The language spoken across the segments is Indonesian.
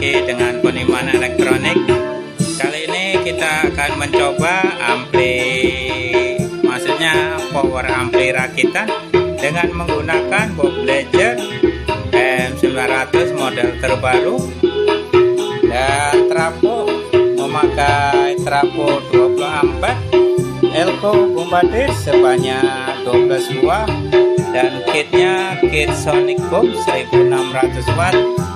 lagi dengan Koniman Elektronik. Kali ini kita akan mencoba ampli Maksudnya power ampli rakitan Dengan menggunakan Bob Ledger M900 model terbaru. Dan trapo memakai trapo 24 ampere Elko Bombardier sebanyak 12 buah dan kitnya kit Sonic Boom 1600 watt.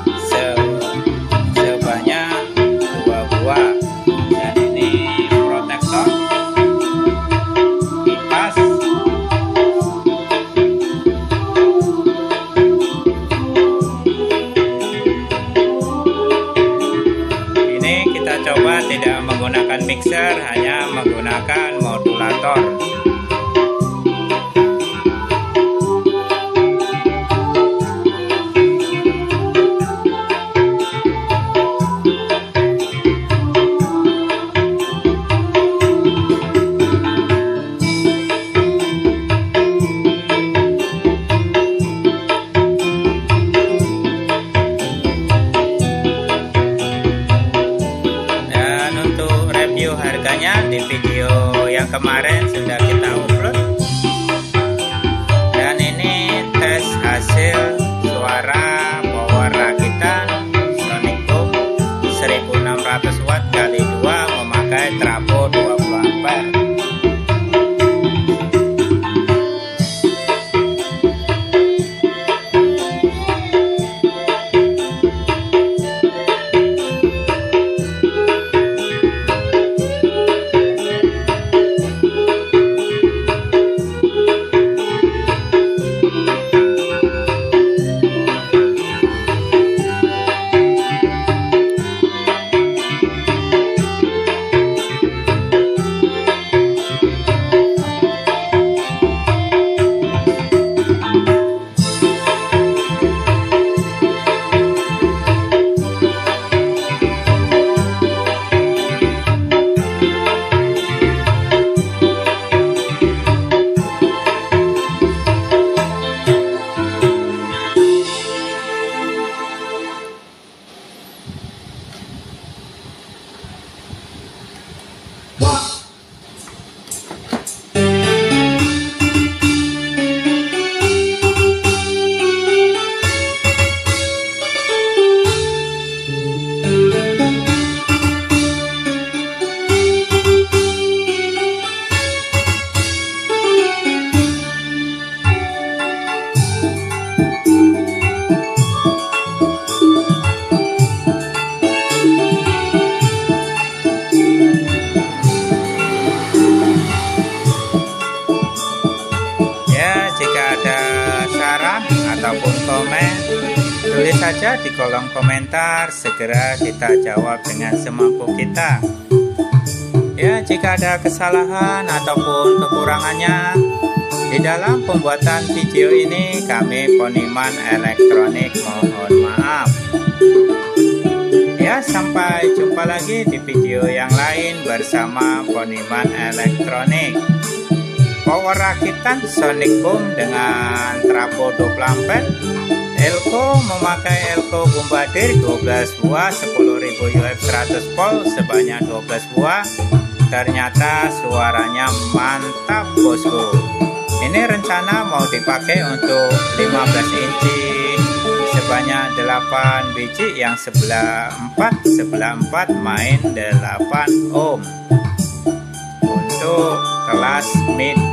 Mixer hanya menggunakan yang ataupun komen. Tulis saja di kolom komentar segera kita jawab dengan semampu kita. Ya jika ada kesalahan ataupun kekurangannya di dalam pembuatan video ini kami Poniman Elektronik mohon maaf. Ya sampai jumpa lagi di video yang lain bersama Poniman Elektronik power rakitan sonic boom dengan trapodo plampet elko memakai elko Bombardier 12 buah 10.000 UF 100 volt sebanyak 12 buah. Ternyata suaranya mantap bosku. Ini rencana mau dipakai untuk 15 inci sebanyak 8 biji yang sebelah 4 sebelah 4 main 8 ohm. Untuk kelas mid